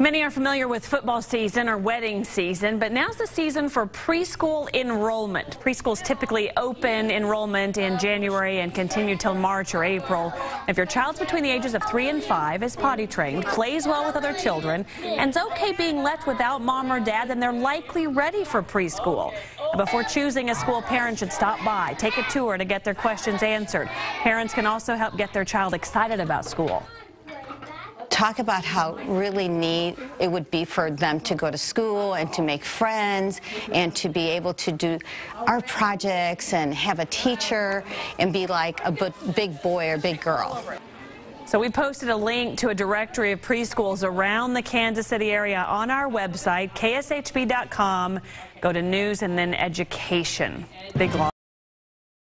Many are familiar with football season or wedding season, but now's the season for preschool enrollment. Preschools typically open enrollment in January and continue till March or April. If your child's between the ages of three and five, is potty trained, plays well with other children, and is okay being left without mom or dad, then they're likely ready for preschool. Before choosing a school, parents should stop by, take a tour to get their questions answered. Parents can also help get their child excited about school talk about how really neat it would be for them to go to school and to make friends and to be able to do art projects and have a teacher and be like a big boy or big girl. So we posted a link to a directory of preschools around the Kansas City area on our website, kshb.com. Go to news and then education. Big long